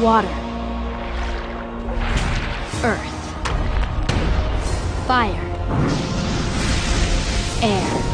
Water. Earth. Fire. Air.